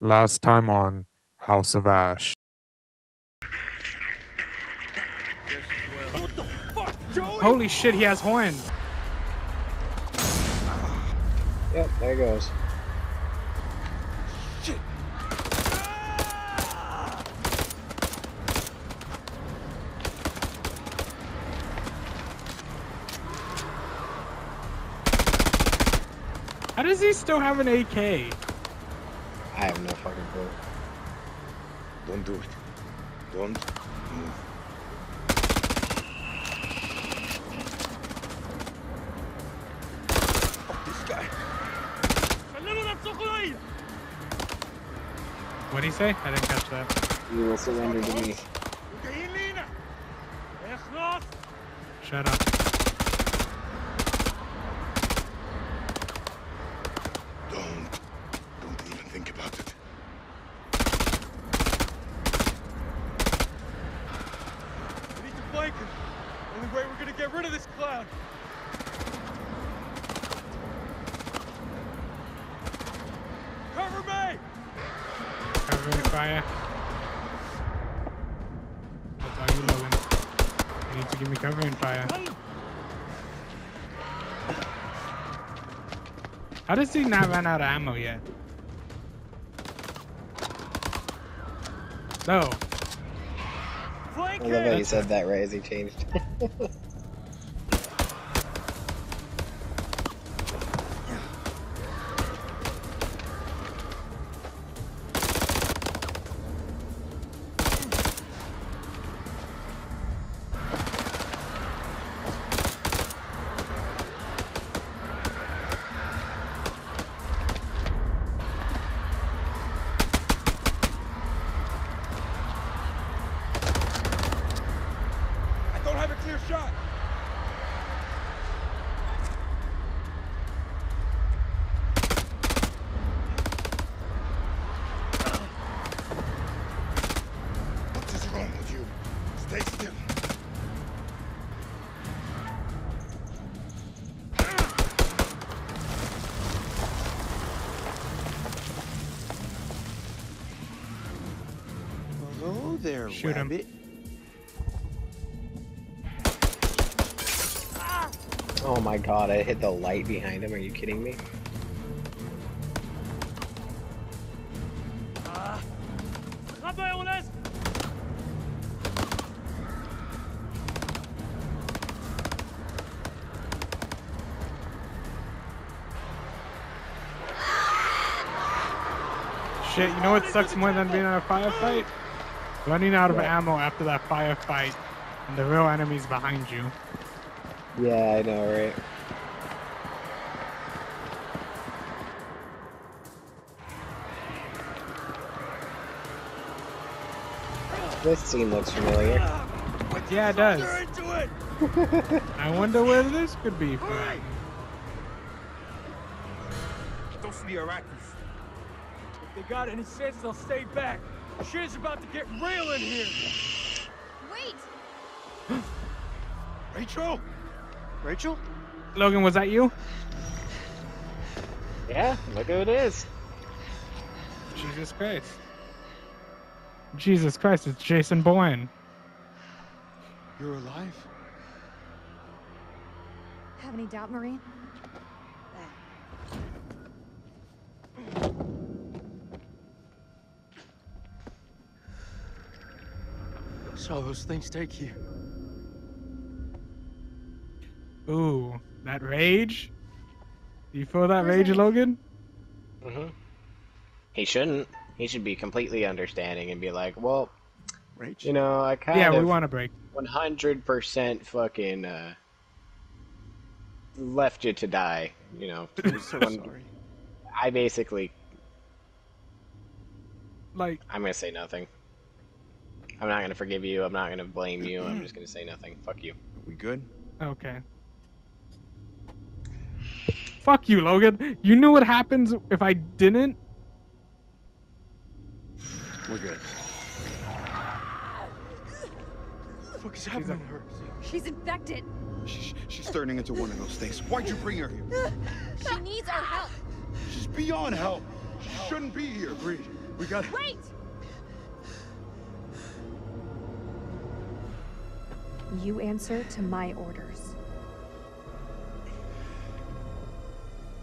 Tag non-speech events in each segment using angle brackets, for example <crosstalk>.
Last time on House of Ash. Holy shit, he has horns. Yep, there he goes. How does he still have an AK? I have no fucking clue. Don't do it. Don't move. Oh, this guy. What'd he say? I didn't catch that. You will surrender to me. Shut up. Don't. Don't even think about it. We need to flank him. Only way we're gonna get rid of this clown. Cover me! Fire. That's all you, Logan. You need to give me covering fire. How does he not run out of ammo yet? No. I love how you said that right as he changed. <laughs> Hello there, Shoot him. oh my god, I hit the light behind him. Are you kidding me? Shit, you know what sucks more than being in a firefight? Running out of What? ammo after that firefight and the real enemy's behind you. Yeah, I know, right? This scene looks familiar. Yeah, it does. Into <laughs> it! I wonder where this could be from. Those are the Iraqis. If they got any sense, they'll stay back. Shit is about to get real in here. Wait! <gasps> Rachel? Rachel? Logan, was that you? Yeah, look who it is. Jesus Christ. Jesus Christ, it's Jason Bourne. You're alive? Have any doubt, Marine? Saw those things take you. Ooh, that rage? Do You feel that Where's rage, Rage? Logan? hmm He shouldn't. He should be completely understanding and be like, well, rage. you know, I kind Yeah, of we want to break. 100% fucking uh, left you to die. You know, <laughs> I'm so One- sorry. I basically, Like, I'm gonna say nothing. I'm not gonna forgive you. I'm not gonna blame you. I'm just <clears throat> gonna say nothing. Fuck you. We good? okay. Fuck you, Logan. You knew what happens if I didn't? We're good. What the fuck is happening to her? She's infected. She's, she's turning into one of those things. Why'd you bring her here? She needs our help. She's beyond help. She shouldn't be here, Bridget. We got. Wait! You answer to my orders.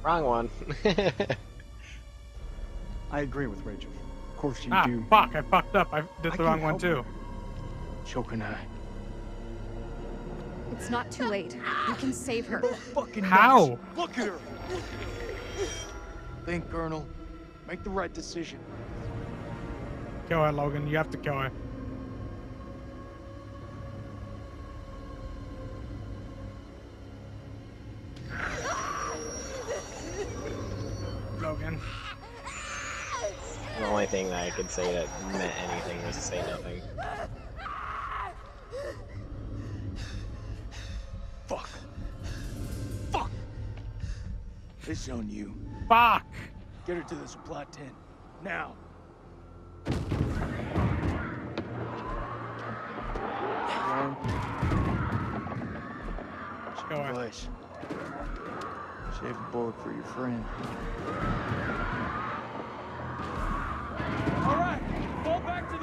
Wrong one. <laughs> I agree with Rachel. Of course you Ah, do. fuck! I fucked up. I did I the wrong one too. Choke and I. It's not too late. You can save her. Fucking How? nuts. Look at her. Think, Colonel. Make the right decision. Kill her, Logan. You have to kill her. Thing that I could say that meant anything was to say nothing. Fuck. Fuck. This on you. Fuck! Get her to the supply tent. Now. Kill her. Bush. Save a bullet for your friend.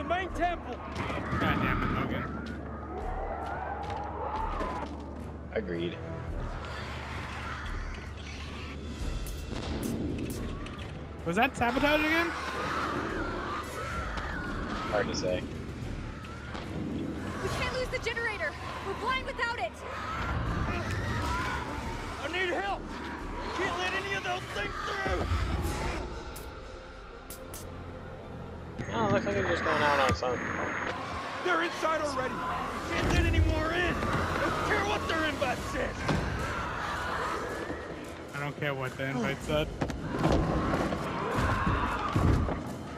The main temple. God damn it, Logan. Agreed. Was that sabotage again? Hard to say. We can't lose the generator. We're blind without it. I need help. Can't let any of those things through. Looks like it's just going out on its own. They're inside already. Can't let any more in. Don't care what their invite says. I don't care what the invite said.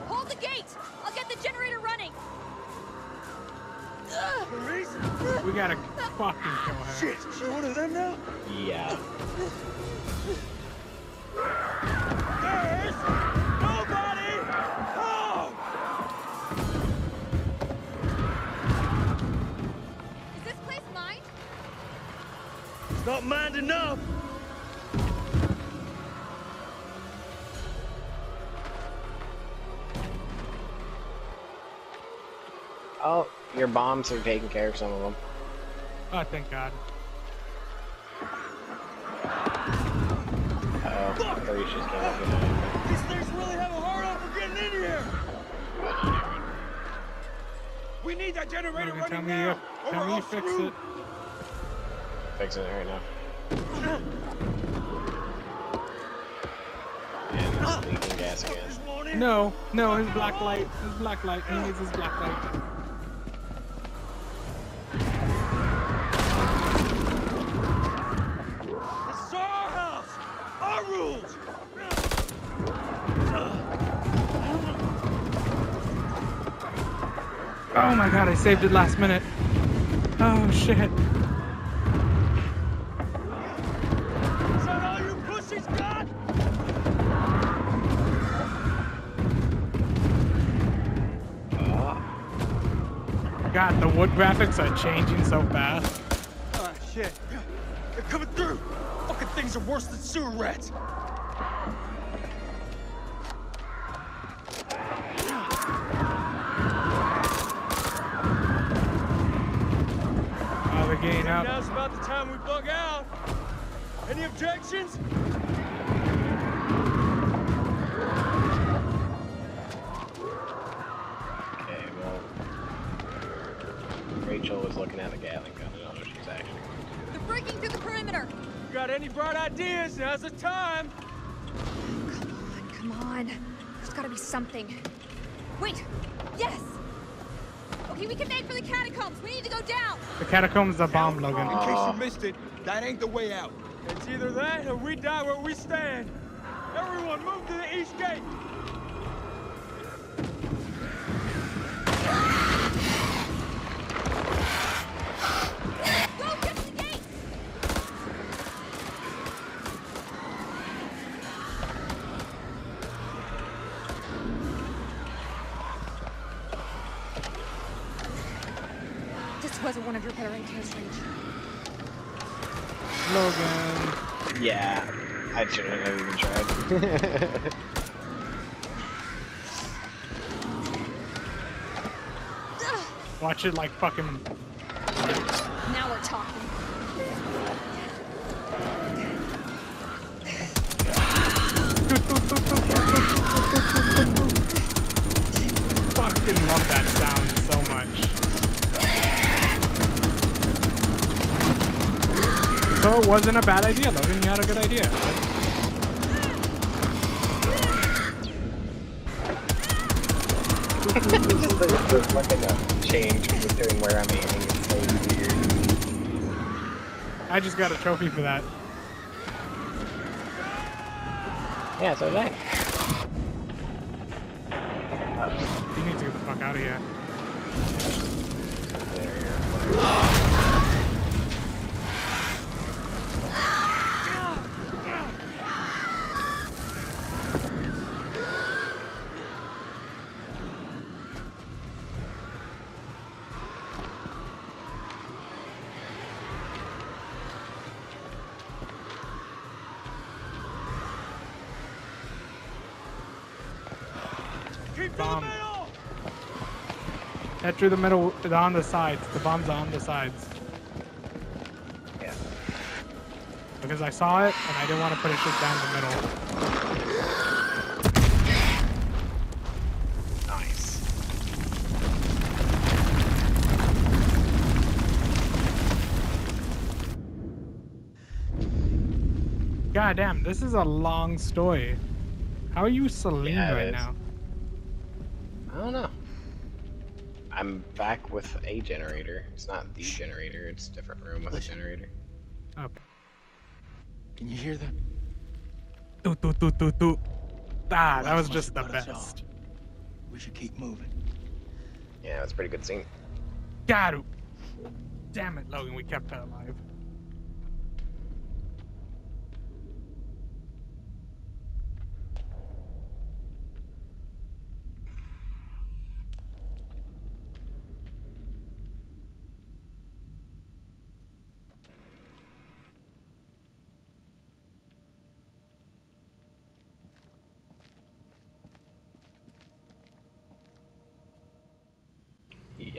Hold the gate. I'll get the generator running. Maurice? We gotta fucking kill her. Shit, she one of them now? Yeah. It's not mind enough. Oh, your bombs are taking care of some of them. Oh, thank God. Uh oh, I thought you just came up with it. These things really have a hard on for getting in here. We need that generator running me you, now, or tell we're me all you fix screwed. Fixing right now. And leaking gas again. No, no, his black light. His black light. He needs his black light. Oh my God, I saved it last minute. Oh shit. Wood graphics are changing so fast. Ah, shit. They're coming through. Fucking things are worse than sewer rats. Oh, they're getting up. Now's about the time we bug out. Any objections? Got any bright ideas? Now's the time. Come on. Come on. There's gotta be something. Wait. Yes. Okay, we can make for the catacombs. We need to go down. The catacombs are bomb, In case you missed it, that ain't the way out. It's either that or we die where we stand. Everyone move to the east gate. Logan. Yeah, I shouldn't have even tried. <laughs> Watch it like fucking. Now we're talking. <laughs> fucking love that sound. So it wasn't a bad idea, Logan. You had a good idea. change between where I'm aiming. I just got a trophy for that. Yeah, so I. Bomb. Head through the middle, on the sides. The bombs on the sides. Yeah. Because I saw it and I didn't want to put it just down the middle. Nice. God damn, this is a long story. How are you Celine Yeah, right is. now? I don't know. I'm back with a generator. It's not the generator, it's a different room with a generator. Up. Can you hear that? Toot, toot, toot, toot, toot. Ah, that was just the have cut us best. We should keep moving. Yeah, it was a pretty good scene. Got it. Damn it, Logan, we kept her alive.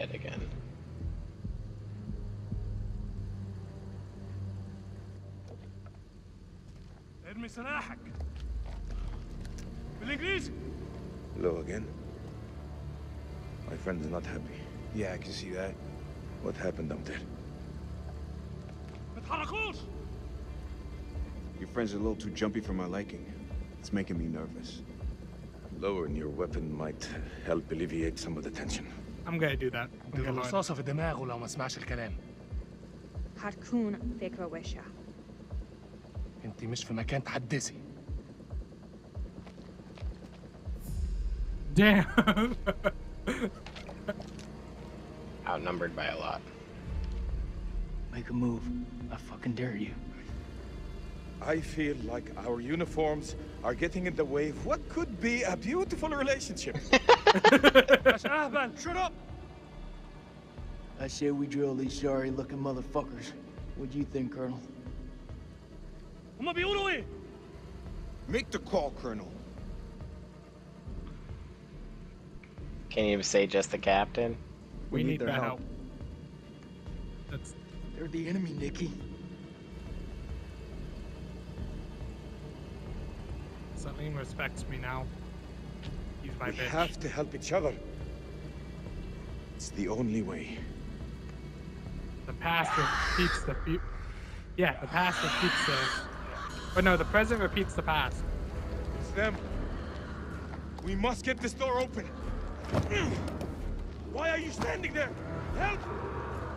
Yet again. ارمي سلاحك بالانجليزي Hello again. My friend is not happy. Yeah, I can see that. What happened up there? ما تحركوش Your friend's a little too jumpy for my liking. It's making me nervous. Lowering your weapon might help alleviate some of the tension. I'm gonna do that. We اديله got Logan. رصاصة في دماغه لو ما سمعش الكلام هتكون فكرة وحشة انت مش في مكان تحدثي Damn. <laughs> Outnumbered by a lot. Make a move. I fucking dare you. I feel like our uniforms are getting in the way of what could be a beautiful relationship. <laughs> That's Ahban. Shut up. I say we drill these sorry looking motherfuckers. What do you think, Colonel? I'm gonna be all the way. Make the call, Colonel. Can you say just the captain? We, we need, need, their help. help. That's... They're the enemy, Nikki. Something respects me now. He's my we bitch. have to help each other. It's the only way. The past repeats the future. Yeah, the past repeats the. But no, the present repeats the past. It's them. We must get this door open. Why are you standing there? Help!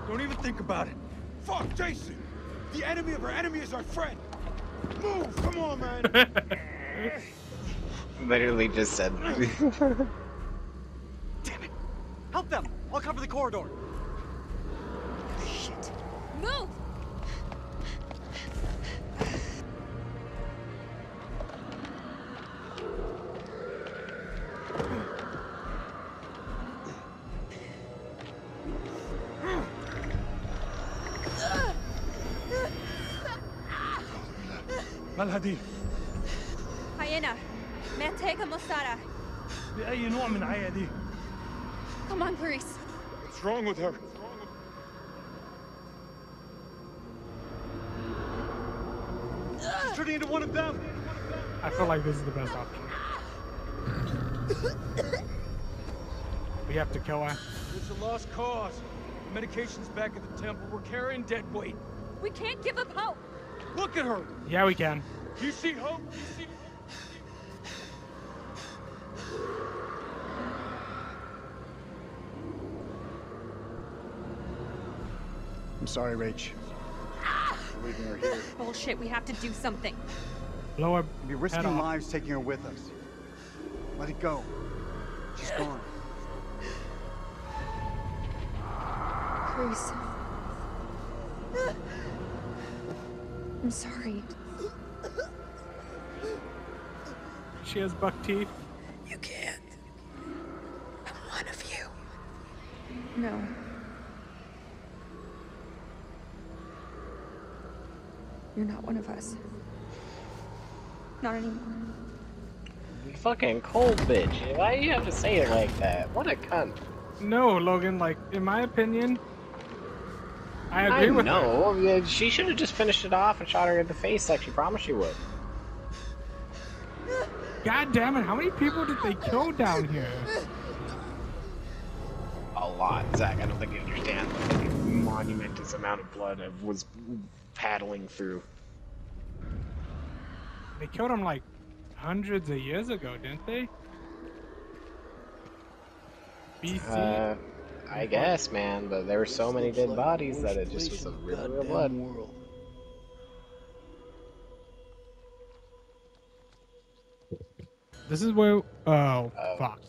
Don't even think about it. Fuck, Jason! The enemy of our enemy is our friend! Move! Come on, man! <laughs> Literally just said. <laughs> Damn it! Help them! I'll cover the corridor. Shit! Move! Malhadir Mantega Mosara. بأي نوع من عيا دي Come on, Clarice. What's wrong with her? She's turning into one of them. I feel like this is the best option. We have to kill her. It's a lost cause. The medication's back at the temple. We're carrying dead weight. We can't give up hope. Look at her. Yeah, we can. You see hope? Sorry, Rach. For leaving her here. Bullshit, we have to do something. Blow her We'd be head risking off. lives taking her with us. Let it go. She's gone. Chris. I'm sorry. She has buck teeth. You can't. I'm one of you. No. You're not one of us. Not anymore. You fucking cold bitch. Why do you have to say it like that? What a cunt. No, Logan, like, in my opinion, I agree I with her. know. yeah, She should have just finished it off and shot her in the face like she promised she would. God damn it, how many people did they kill down here? A lot, Zach. I don't think you understand the fucking monumentous amount of blood I was paddling through. They killed him like hundreds of years ago, didn't they? BC? Uh, I guess, man, but there were so many dead bodies that it just was a river of blood. World. this is where. Oh, Oh. fuck.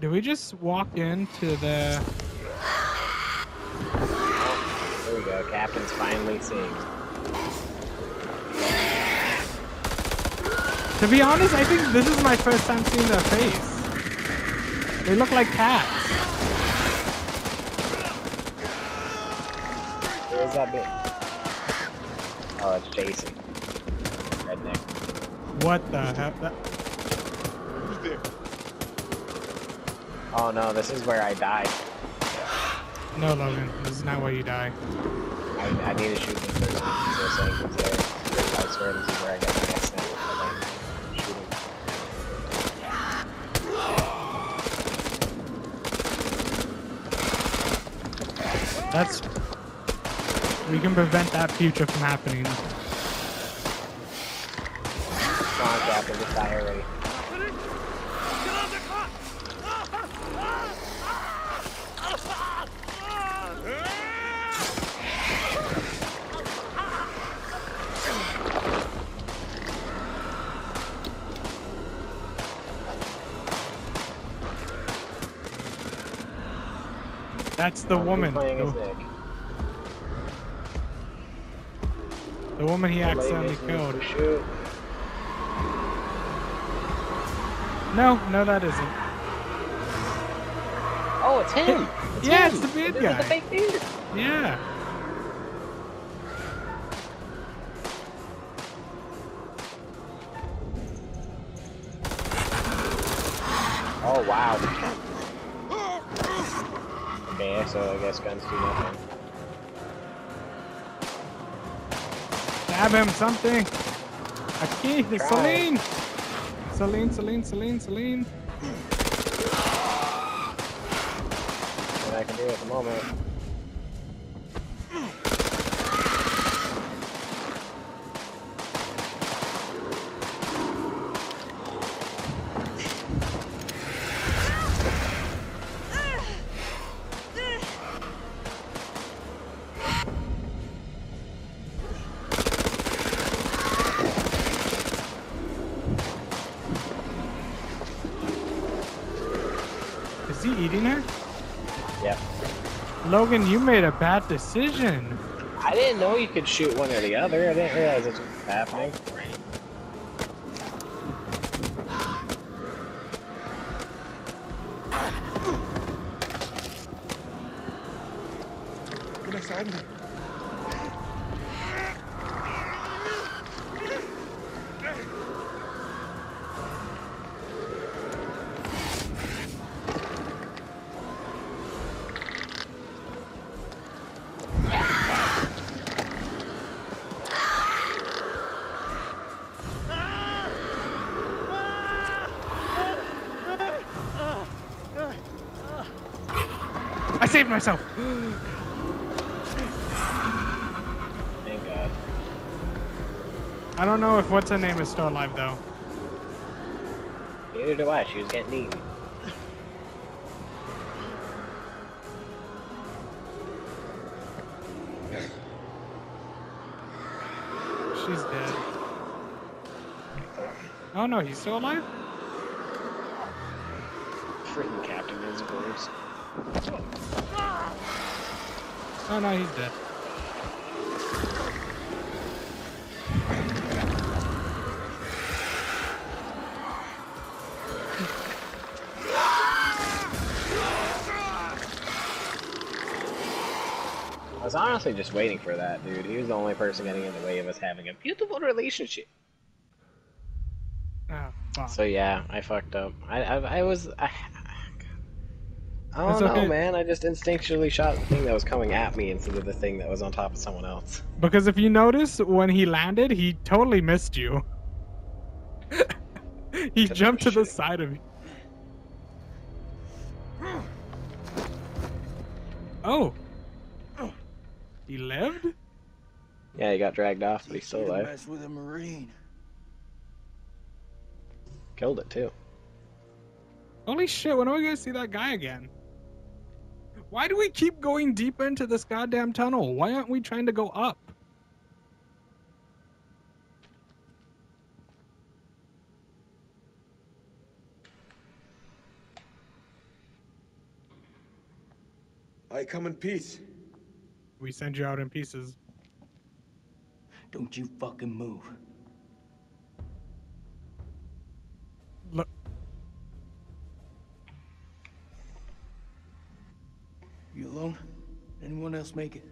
Did we just walk into the. There we go. Captain's finally seeing. To be honest, I think this is my first time seeing their face. They look like cats. Where's that bit? Oh, it's Jason. Redneck. What the hell? That, Who's there? Oh no, this is where I died. No, Logan, this is not where you die. I, I need to shoot the third. So it's there. I swear this is where I got my next snap. Shoot him. That's. We can prevent that future from happening. Come on, Captain, just die already. That's the who's woman. playing as oh. The, the woman he accidentally killed. No, no, that isn't. Oh, it's him. <laughs> It's Yeah, him. it's the beard is guy. the fake beard. Yeah. Oh wow. So I guess guns do nothing. Stab him, something. A key. Try. Celine. Celine, Celine, Celine, Celine. What I can do at the moment. Logan, you made a bad decision. I didn't know you could shoot one or the other. I didn't realize this was happening. Alexander. I saved myself. Thank God. I don't know if what's her name is still alive though. Neither do I. She was getting eaten. She's dead. Oh no, he's still alive? Freaking Captain is, of course. Oh no, he's dead. I was honestly just waiting for that, dude. He was the only person getting in the way of us having a beautiful relationship. Oh. So yeah, I fucked up. I I, I was I, I don't It's know, okay. man. I just instinctually shot the thing that was coming at me instead of the thing that was on top of someone else. Because if you notice, when he landed, he totally missed you. <laughs> he jumped to the side of you. Oh. He lived? Yeah, he got dragged off, but he's still alive. mess with a marine. Killed it too. Holy shit, when are we gonna see that guy again? Why do we keep going deep into this goddamn tunnel? Why aren't we trying to go up? I come in peace. We send you out in pieces. Don't you fucking move. Else make it?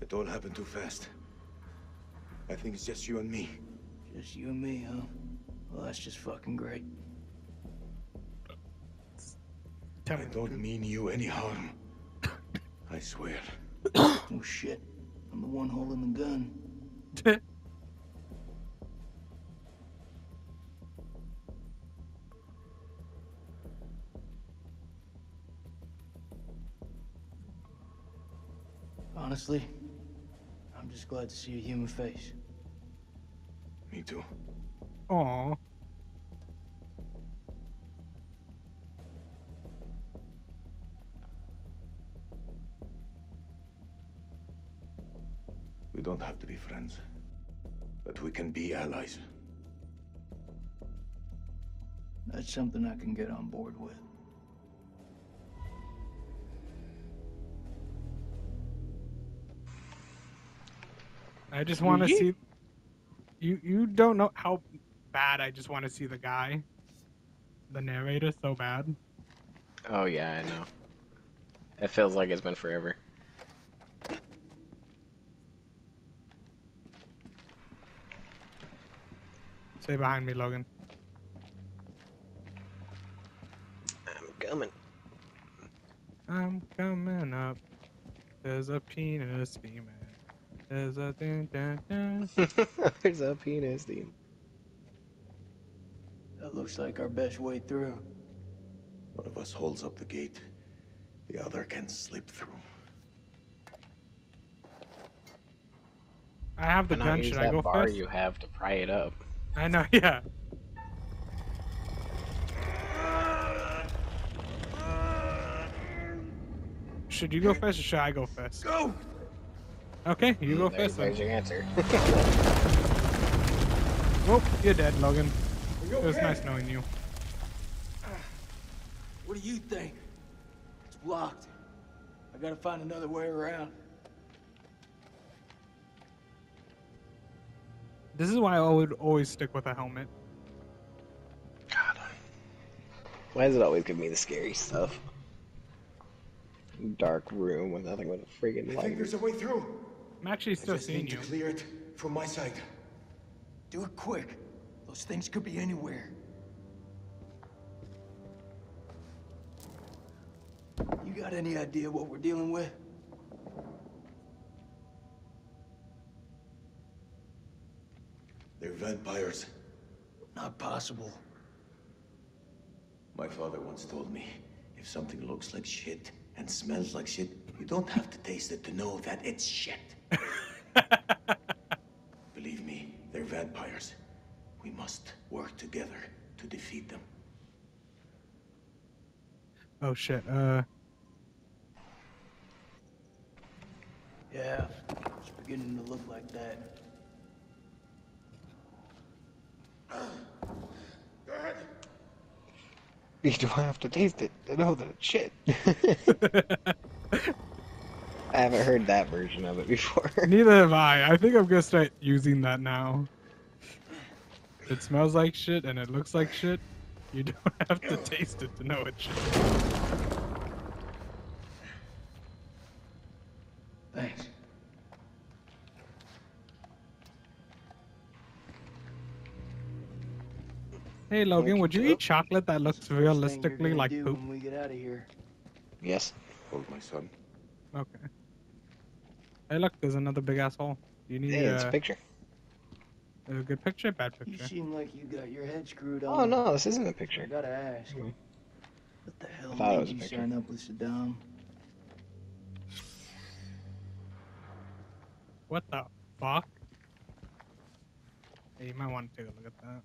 It all happened too fast. I think it's just you and me. Just you and me, huh? Well, that's just fucking great. Tell I don't mean you any harm. I swear. <coughs> Oh shit. I'm the one holding the gun. <laughs> Honestly, I'm just glad to see a human face. Me too. Aw. We don't have to be friends. But we can be allies. That's something I can get on board with. I just want to see. You you don't know how bad I just want to see the guy, the narrator, so bad. Oh yeah, I know. It feels like it's been forever. Stay behind me, Logan. I'm coming. I'm coming up. There's a penis steaming. There's a dun dun dun. <laughs> There's a penis theme. That looks like our best way through. One of us holds up the gate. The other can slip through. I have the Why gun. Should that I go bar first? you have to pry it up? I know. <laughs> Yeah. Should you go first or should I go first? Go! Okay, you go There's, first. there's Then. your answer. <laughs> Whoop, you're dead, Logan. It was nice knowing you. What do you think? It's blocked. I gotta find another way around. This is why I would always stick with a helmet. God. Why does it always give me the scary stuff? Dark room with nothing but a freaking friggin' I think there's a way through. I'm actually I still just seeing need you. to clear it from my side. Do it quick. Those things could be anywhere. You got any idea what we're dealing with? They're vampires. Not possible. My father once told me, if something looks like shit, and smells like shit, you don't have to taste it to know that it's shit. <laughs> Believe me, they're vampires. We must work together to defeat them. Oh shit. Uh. Yeah, it's beginning to look like that. Do I have to taste it to know that it's shit? <laughs> <laughs> I haven't heard that version of it before. <laughs> Neither have I. I think I'm gonna start using that now. It smells like shit and it looks like shit. You don't have to taste it to know it's shit. Thanks. Hey Logan, would you eat chocolate that looks First thing you're realistically like poop? When we get out of here. Yes. Hold my son. Okay. Hey look, there's another big asshole. You need Hey, it's a uh, picture. a good picture, bad picture. You seem like you got your head screwed on. Oh no, this isn't a picture. I gotta ask. Mhm. What the hell I thought made you picture. sign up with Saddam? What the fuck? Hey, you might want to take a look at that.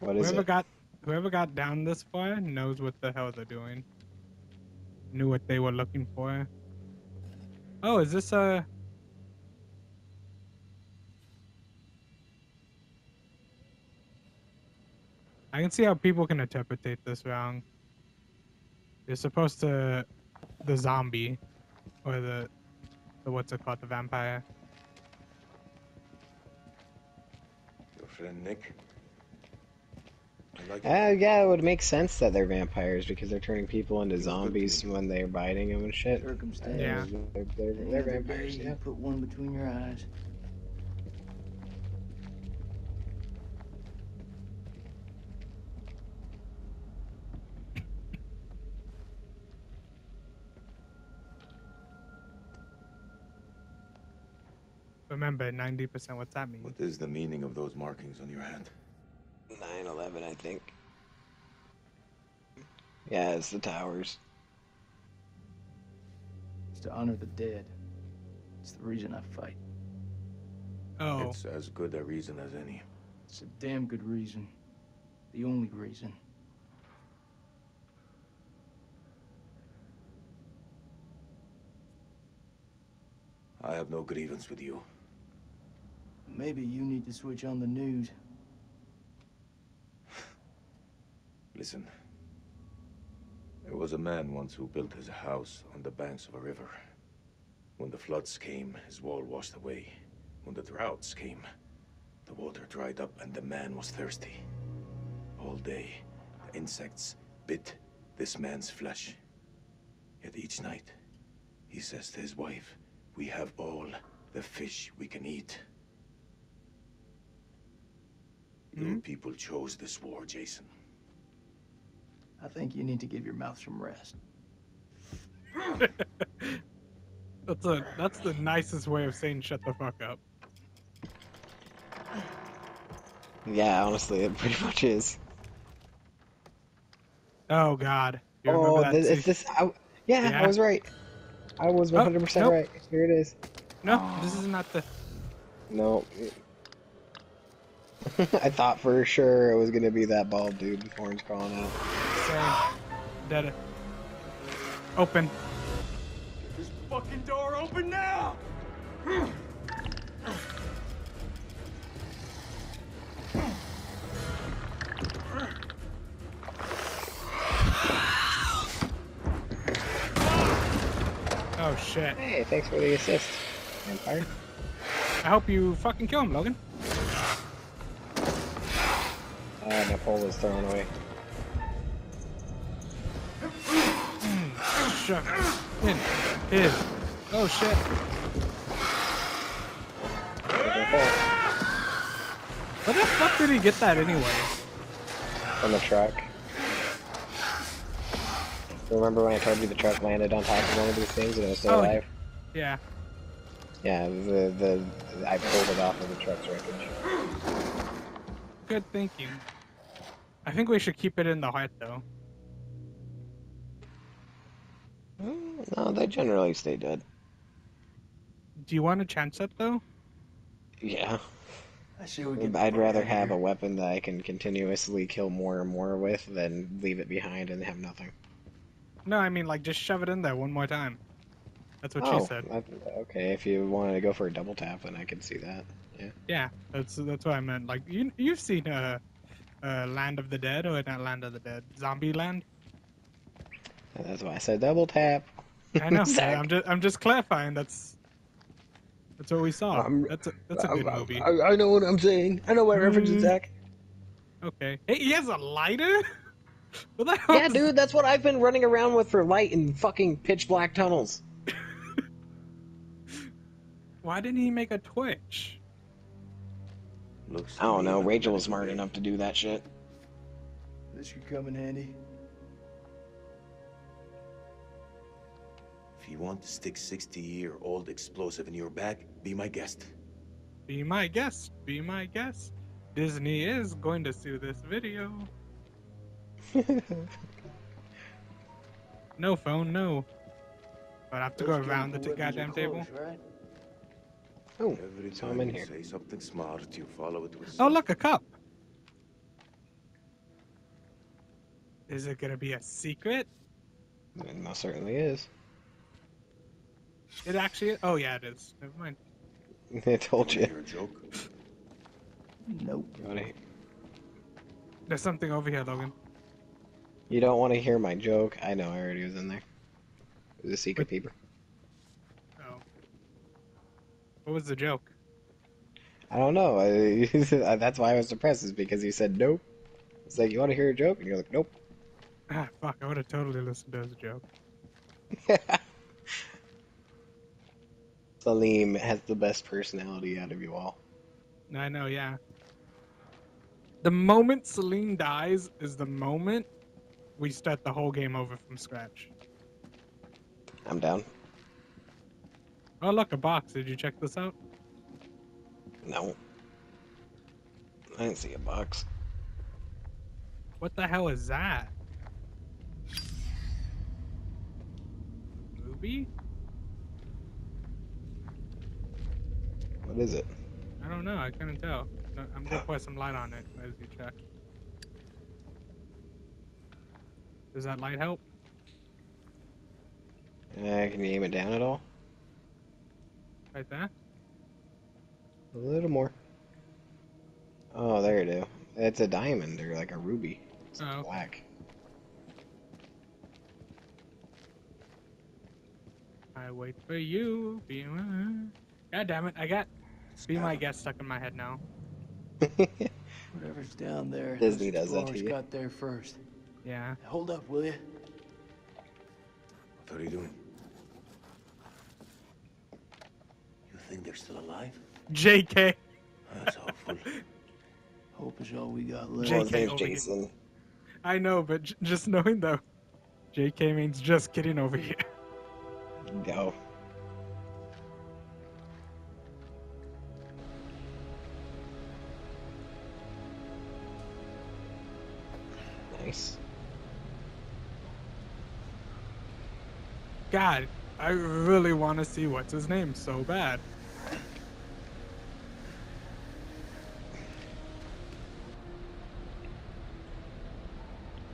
What is whoever it? got whoever got down this far knows what the hell they're doing. Knew what they were looking for. Oh, is this a I can see how people can interpret this wrong. You're supposed to the zombie or the the what's it called, the vampire. Your friend Nick. I like Uh, yeah, it would make sense that they're vampires because they're turning people into zombies when they're biting them and shit. Circumstance. Yeah. They're, they're, The they're other vampires, day, yeah. You put one between your eyes. Remember, ninety percent. What's that mean? What is the meaning of those markings on your hand? 9-11, I think. Yeah, it's the towers. It's to honor the dead. It's the reason I fight. Oh, It's as good a reason as any. It's a damn good reason. The only reason. I have no grievance with you. Maybe you need to switch on the news. Listen. There was a man once who built his house on the banks of a river. When the floods came, his wall washed away. When the droughts came, the water dried up and the man was thirsty. All day, the insects bit this man's flesh. Yet each night, he says to his wife, We have all the fish we can eat. Your hmm? people chose this war, Jason. I think you need to give your mouth some rest. <laughs> that's a that's the nicest way of saying shut the fuck up. Yeah, honestly, it pretty much is. Oh God. You Oh, that this, scene? it's this. I, yeah, Yeah? I was right. I was Oh, 100% nope. right. Here it is. No, this is not the. No. <laughs> I thought for sure it was gonna be that bald dude with horns crawling out. Same. Dead. Open. Get This fucking door open now! Oh shit. Hey, thanks for the assist, Vampire. I hope you fucking kill him, Logan. Uh, my pole was thrown away. In his. Oh shit. Where the fuck did he get that anyway? From the truck. Remember when I told you the truck landed on top of one of these things and it was still Oh, alive? Yeah. Yeah, the, the I pulled it off of the truck's wreckage. Good thinking. I think we should keep it in the heart though. No, they generally stay dead. Do you want to chance it though? Yeah. I say we get the I'd rather outta have here. a weapon that I can continuously kill more and more with than leave it behind and have nothing. No, I mean like just shove it in there one more time. That's what oh, she said. I- okay, if you wanted to go for a double tap, then I could see that. Yeah. Yeah, that's that's what I meant. Like you you've seen uh, uh Land of the Dead or not Land of the Dead, Zombieland. And that's why I said double tap. I know. <laughs> Zach. I'm just I'm just clarifying. That's that's what we saw. I'm- that's a that's a good I, movie. I, I know what I'm saying. I know what references, Mm. Zach. Okay. Hey, he has a lighter. <laughs> What the hell? Yeah, dude, that's what I've been running around with for light in fucking pitch black tunnels. <laughs> Why didn't he make a Twitch? Looks I don't know. Rachel was is smart enough to do that shit. This could come in handy. You want to stick 60-year-old explosive in your bag, be my guest. Be my guest. Be my guest. Disney is going to sue this video. <laughs> No phone, no. But I have to go around the chemical t- weapons are table. right? Oh, Every so I'm time in you here. say something smart, you follow it with Oh, look, a cup. Is it gonna be a secret? It most certainly is. It actually. Oh yeah, it is. Never mind. <laughs> I told you. Hear a joke? Nope. You There's something over here, Logan. You don't want to hear my joke? I know, I already was in there. It was a secret peeper. Oh. What was the joke? I don't know. <laughs> I, that's why I was depressed, is because you said nope. It's like, you want to hear a joke? And you're like, nope. Ah, fuck! I would have totally listened to his joke. <laughs> Salim has the best personality out of you all. I know, yeah. The moment Salim dies is the moment we start the whole game over from scratch. I'm down. Oh, look, a box. Did you check this out? No. I didn't see a box. What the hell is that? Ruby? What is it? I don't know. I couldn't tell. I'm gonna put some light on it as you check. Does that light help? Uh, can you aim it down at all? Right there? A little more. Oh, there you do. It's a diamond or like a ruby. It's Oh. black. I wait for you. Be. God damn it! I got "Be My Guest" stuck in my head now. <laughs> Whatever's down there. Disney those does that to explorers you. got there first. Yeah. Hold up, will you? What are you doing? You think they're still alive? J.K. That's awful. <laughs> Hope is all we got left. JK name's over here. Jason. I know, but j- just knowing though, J.K. means just kidding over here. Go. God, I really want to see what's his name so bad.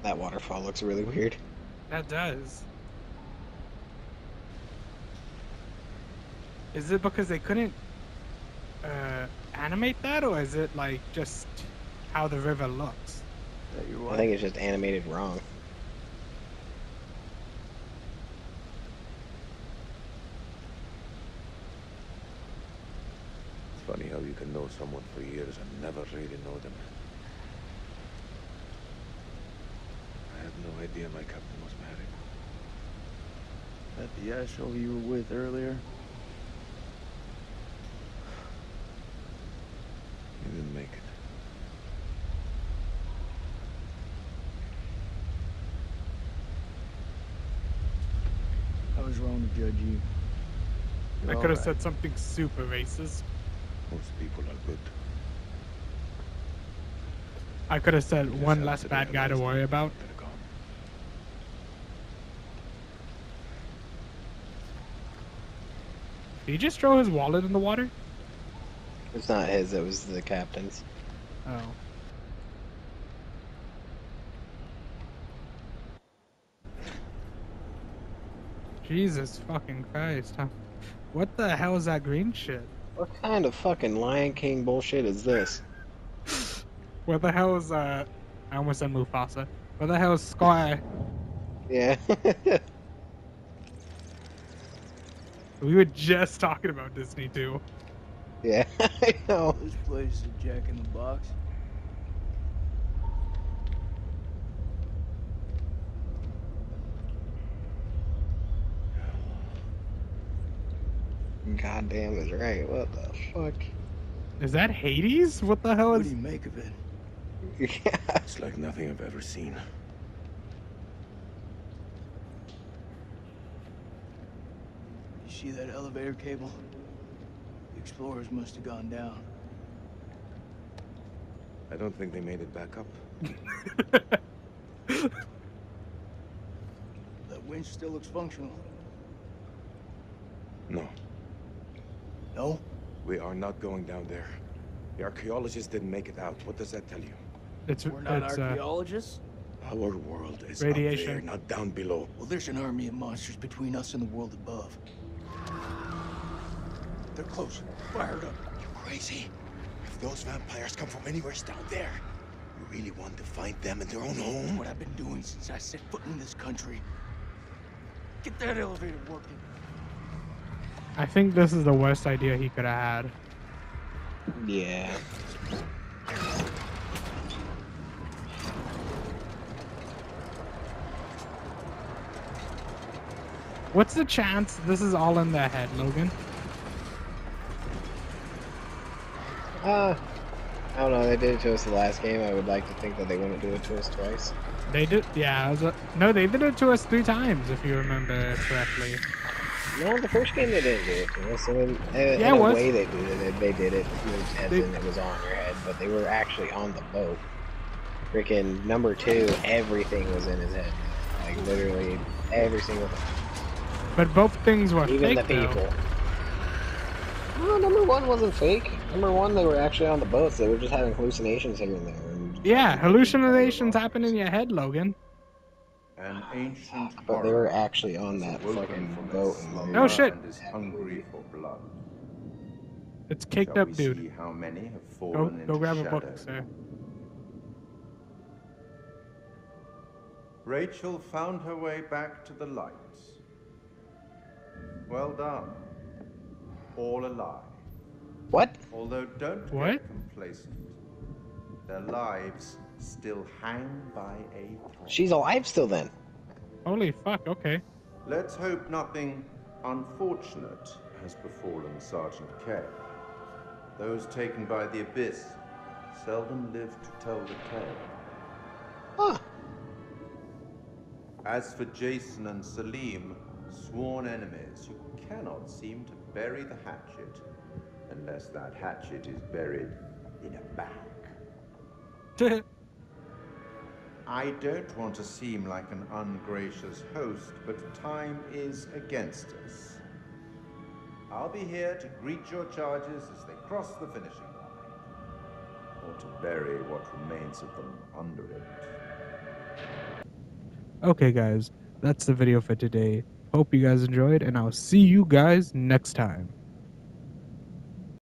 That waterfall looks really weird. That does. Is it because they couldn't uh, animate that, or is it like just how the river looks? I think it's just animated wrong. Funny how you can know someone for years and never really know them. I had no idea my captain was married. That the asshole you were with earlier? He didn't make it. I was wrong to judge you. I You're could have all said something super racist. Most people are good. I could have said Just one have less bad guy to worry about. Did he just throw his wallet in the water? It's not his, it was the captain's. Oh. Jesus fucking Christ. Huh? What the hell is that green shit? What kind of fucking Lion King bullshit is this? <laughs> What the hell is, uh, I almost said Mufasa. What the hell is Sky? Yeah. <laughs> we were just talking about Disney too. yeah, <laughs> I know. This place is a jack in the box. Goddamn is right. What the fuck? Is that Hades? What the hell is? What do you make of it? Yeah. <laughs> It's like nothing I've ever seen. You see that elevator cable? The explorers must have gone down. I don't think they made it back up. <laughs> That winch still looks functional. No, No? we are not going down there. The archaeologists didn't make it out. What does that tell you? It's We're not it's uh, archaeologists? Our world is Radiation. up there, not down below. Well, there's an army of monsters between us and the world above. They're close. Fired up. You crazy? If those vampires come from anywhere it's down there, you really want to find them in their own home? what I've been doing since I set foot in this country. Get that elevator working. I think this is the worst idea he could have had. Yeah. What's the chance this is all in their head, Logan? Uh, I don't know. They did it to us the last game. I would like to think that they wouldn't do it to us twice. They did, yeah. was a- no, they did it to us three times, if you remember correctly. No, the first game they didn't do it to us. I mean, in, Yeah, in a was. way they did it. They did it as They- in it was on your head, but they were actually on the boat. Freaking number two, everything was in his head. Like literally every single thing. But both things were Even fake, the though. people. No, number one wasn't fake. Number one, they were actually on the boats. They were just having hallucinations here and there. And, Yeah, hallucinations happen in your head, Logan. An ancient but they were actually on that fucking from boat. its No shit. Is hungry for blood. It's caked Shall up, dude. How many have Go, fallen go into grab a shadow? book, sir. Rachel found her way back to the lights. Well done. All alive. What? Although don't What? get complacent. Their lives still hang by a thread. she's alive still then. Holy fuck, okay. Let's hope nothing unfortunate has befallen Sergeant Kay. Those taken by the Abyss seldom live to tell the tale. Huh. As for Jason and Salim, sworn enemies who cannot seem to bury the hatchet unless that hatchet is buried in a bag. <laughs> I don't want to seem like an ungracious host, but time is against us. I'll be here to greet your charges as they cross the finishing line, or to bury what remains of them under it. Okay, guys, that's the video for today. Hope you guys enjoyed, and I'll see you guys next time.